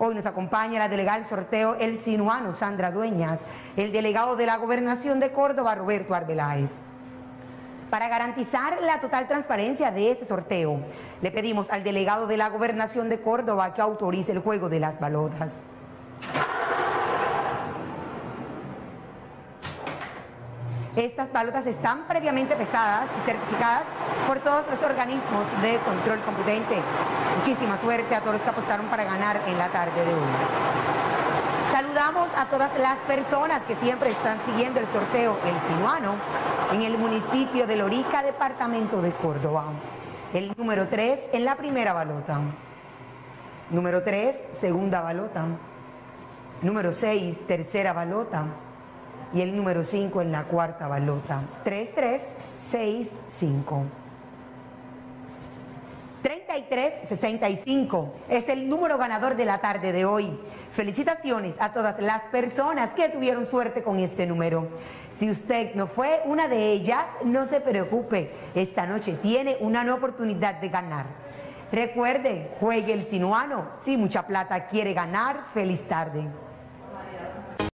Hoy nos acompaña la delegada del sorteo El Sinuano, Sandra Dueñas, el delegado de la Gobernación de Córdoba, Roberto Arbeláez. Para garantizar la total transparencia de este sorteo, le pedimos al delegado de la Gobernación de Córdoba que autorice el juego de las balotas. Estas balotas están previamente pesadas y certificadas por todos los organismos de control competente. Muchísima suerte a todos los que apostaron para ganar en la tarde de hoy. Saludamos a todas las personas que siempre están siguiendo el sorteo El Sinuano en el municipio de Lorica, departamento de Córdoba. El número 3 en la primera balota. Número 3, segunda balota. Número 6, tercera balota y el número 5 en la cuarta balota. 3365. 3365 es el número ganador de la tarde de hoy. Felicitaciones a todas las personas que tuvieron suerte con este número. Si usted no fue una de ellas, no se preocupe. Esta noche tiene una nueva oportunidad de ganar. Recuerde, juegue el sinuano. Si mucha plata quiere ganar, feliz tarde.